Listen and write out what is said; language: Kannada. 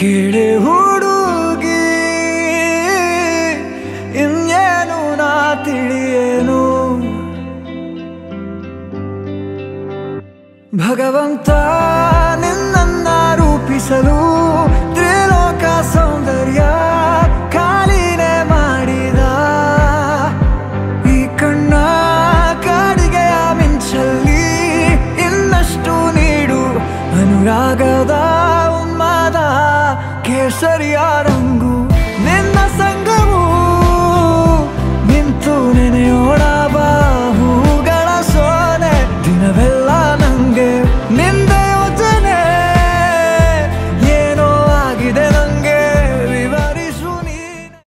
ಕೇಳೆ ಹುಡುಗಿ, ಇನ್ನೇನು ನಾ ತಿಳಿಯೇನು? ಭಗವಂತ ನಿನ್ನ ರೂಪಿಸಲು ತ್ರಿಲೋಕ ಸೌಂದರ್ಯ ಖಾಲಿನೇ ಮಾಡಿದ. ಈ ಕಣ್ಣ ಕಾಡಿಗೆಯ ಮಿಂಚಲ್ಲಿ ಇನ್ನಷ್ಟು ನೀಡು ಅನುರಾಗದ ಸರಿಯಾರಂಗು. ನಿನ್ನ